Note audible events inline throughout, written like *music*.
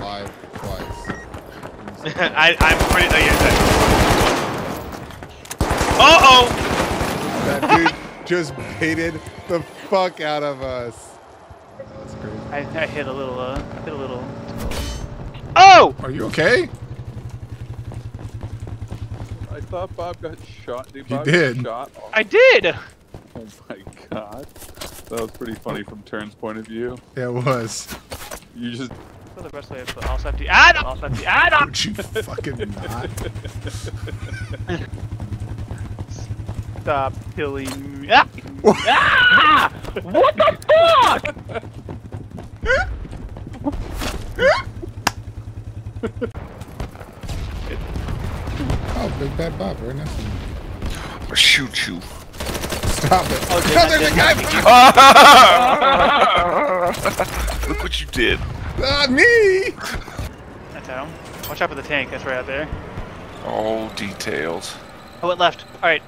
alive twice. *laughs* I, I'm pretty. Uh, yeah, uh oh! That dude just baited the fuck out of us. That's crazy. I, I hit a little. Uh, hit a little. Oh! Are you okay? I thought Bob got shot. Did He Bob did. Get shot? Oh, I did. oh my god. That was pretty funny from Turn's point of view. Yeah, it was. You just Go the best way. But also empty. Ah, no! Also empty. Ah, no! Would you fucking *laughs* not? Stop killing me. Ah! ah! What the fuck? Oh, Big Bad Bob, very nice. of you. I'll shoot you. Stop it. Oh, Oh, there's a guy. *laughs* *laughs* Look what you did. Not me. That's how. Watch out for the tank. That's right out there. All details. Oh, it left. All right.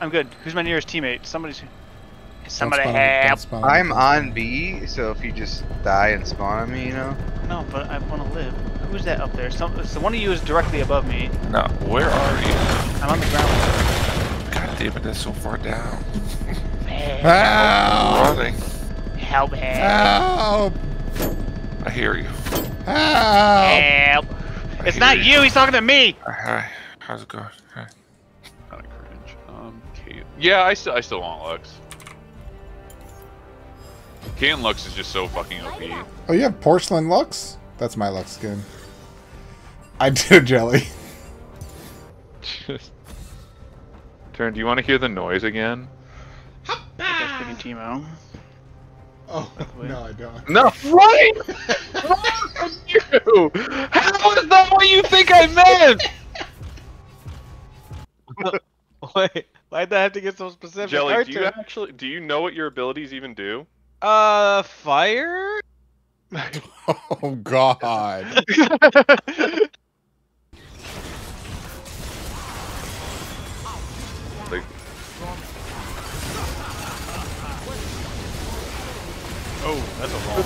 I'm good. Who's my nearest teammate? Somebody's. Somebody Don't spawn on- don't help. I'm on B, so if you just die and spawn on me, you know. No, but I want to live. Who's that up there? Some. So one of you is directly above me. No, where are you? I'm on the ground. God damn it, that's so far down. *laughs* Help! Help! Running. Help! Help! Help! I hear you. Help! Help! It's not you. you. He's talking to me. Hi. How's it going? Hi. kind of cringe. Um, Kate. Yeah, I still I still want Lux. Kate Lux is just so fucking OP. Oh, you have porcelain Lux? That's my Lux skin. I *laughs* did a jelly. Just. Turn. Do you want to hear the noise again? That's freaking Teemo. Oh, no, I don't. No. Right. From you. How is that what you think I meant? *laughs* Wait, why'd that have to get so specific? Jelly, do you actually do you know what your abilities even do? Uh, fire? *laughs* *laughs* Oh, God. That's a roll. *laughs*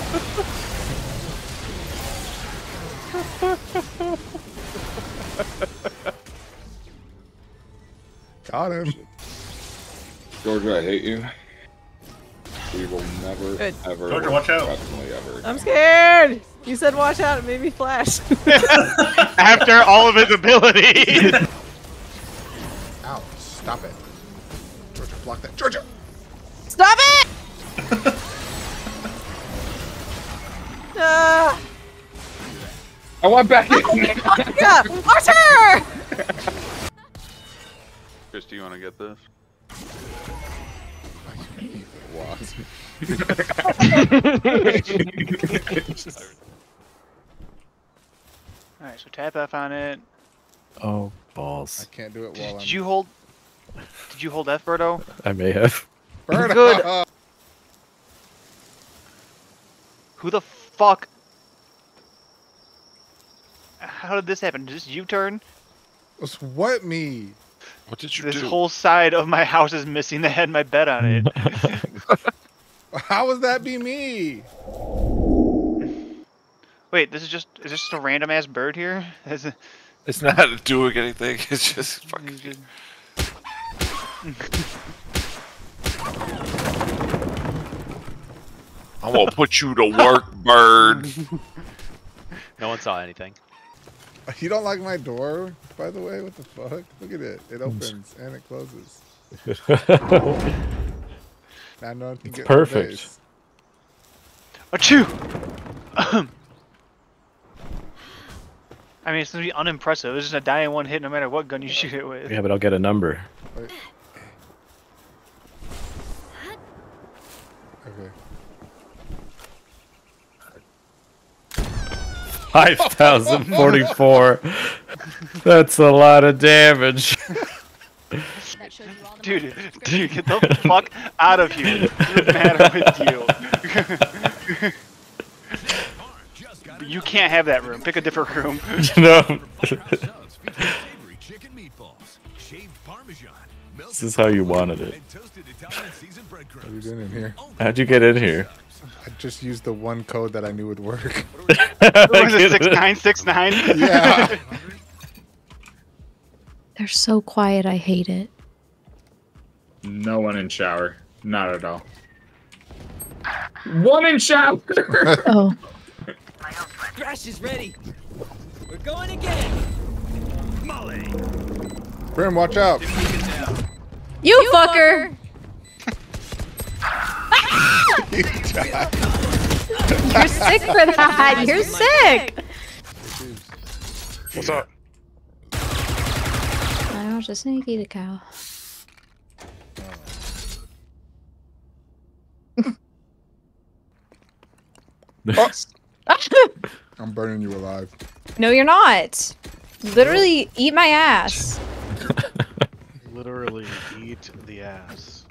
Got him. Georgia, I hate you. We will never, Good. ever, Georgia, watch out. definitely ever. I'm scared! You said watch out, it made me flash. *laughs* After all of his abilities. *laughs* Ow, stop it. Georgia, block that. Georgia! Stop it! Ah, I want back in. yeah, Archer! Chris, do you want to get this? What? *laughs* Alright, so tap F on it. Oh, balls. I can't do it Did, I'm... did you hold? Did you hold F, Birdo? I may have. Bird Good. Who the fuck? How did this happen? Did this U-turn? Was what me? What did you This do? This whole side of my house is missing. They had my bed on it. *laughs* How was that be me? Wait, this is just is this just a random ass bird here? *laughs* Is it- It's not doing anything. *laughs* It's just fucking. Is it- I'm gonna put you to work, bird. *laughs* No one saw anything. You don't like my door, by the way? What the fuck? Look at it. It opens and it closes. *laughs* Now no one can It's get perfect. the base. Achoo! *clears throat* I mean, it's gonna be unimpressive. It's just a die in one hit no matter what gun you shoot it with. Yeah, but I'll get a number. Wait. Okay. 5,044. That's a lot of damage. Dude, dude, get the fuck out of here. What's the matter with you? *laughs* you can't have that room. Pick a different room. *laughs* no. *laughs* This is how you wanted it. and toasted Italian seasoned What are you doing in here? How'd you get in here? I just used the one code that I knew would work. *laughs* What was it, 6969? *laughs* Yeah. *laughs* They're so quiet, I hate it. No one in shower. Not at all. One in shower! Oh, Crash is ready. We're going again. Molly, Brim, watch out. you, fucker! you *laughs* You're sick for that. You're sick. What's up? I was just sneaky the cow. *laughs* I'm burning you alive. no, you're not. Literally, eat my ass. Literally eat the ass.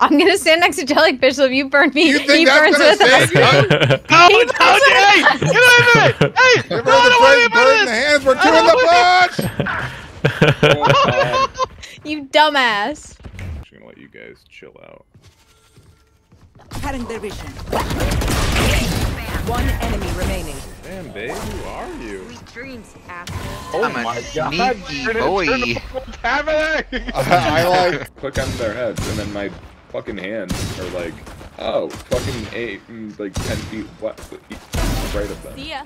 I'm gonna stand next to Jellyfish so if you burn me, You he think that's burns gonna with save us. you? *laughs* *laughs* No, He no, hey! Get away from me! Hey! Give No, her the no, wait first bird in the hands. We're two in the bunch. *laughs* You dumbass. I'm just gonna let you guys chill out. Cutting their vision. One enemy remaining. Damn, babe, who are you? Sweet dreams, asshole. I'm a sneaky boy. What's happening? I, I like. Click on their heads, and then my fucking hands are like, oh, fucking eight, mm, like ten feet left, right of them. See ya.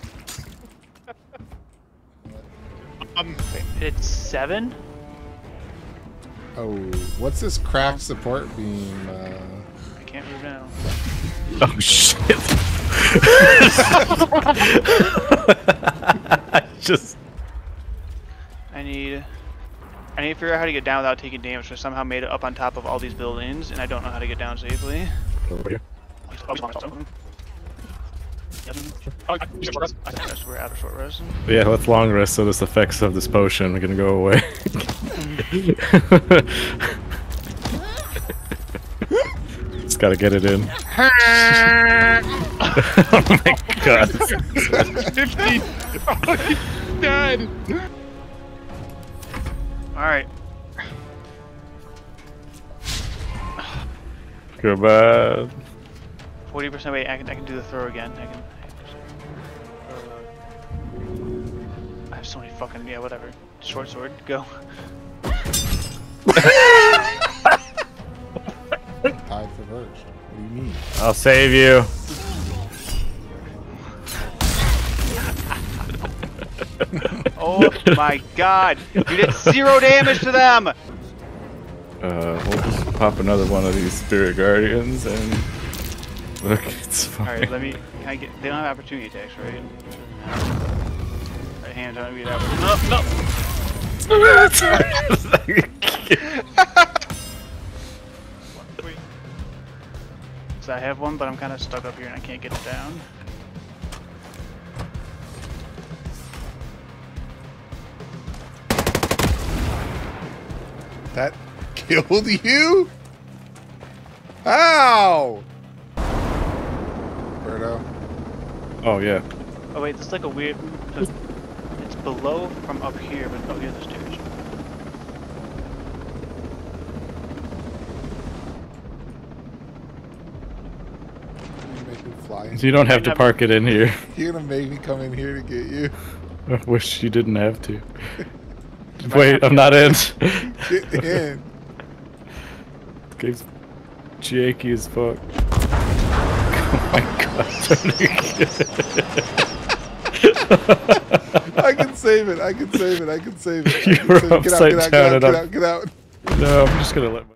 Um, it's seven? Oh, what's this cracked support beam? Uh, I can't move now. Oh shit. *laughs* I just I need... I need to figure out how to get down without taking damage. I somehow made it up on top of all these buildings, and I don't know how to get down safely. I guess we're out of short rest. yeah, let's long rest so this effects of this potion are gonna go away. *laughs* *laughs* Just gotta get it in. *laughs* oh my god. 50! Oh, he's dead! Alright. Goodbye. 40% wait, I can, I can do the throw again. I can. I have so many fucking. Yeah, whatever. Short sword, go. *laughs* *laughs* tied for first. What do you mean? I'll save you. *laughs* Oh my god! You did zero damage to them! Uh, we'll just pop another one of these spirit guardians and look, it's fine. Alright, let me. Can I get. They don't have opportunity attacks, right? Right hand on me. That no, no! *laughs* *laughs* So I have one, but I'm kind of stuck up here and I can't get it down. That *laughs* killed you? How? Birdo. oh yeah. Oh wait, this is like a weird. It's below from up here, but oh, yeah, there's stairs. You make me fly. So you don't have to park it in here. *laughs* You're gonna make me come in here to get you. *laughs* I wish you didn't have to. *laughs* Wait, I'm not in. Get in. Game's janky as fuck. Oh my god. I can save it. I can save it. I can save it. I You can were save it. Get out, upside get out, down get and out, up. get out, get out. no, I'm just gonna let my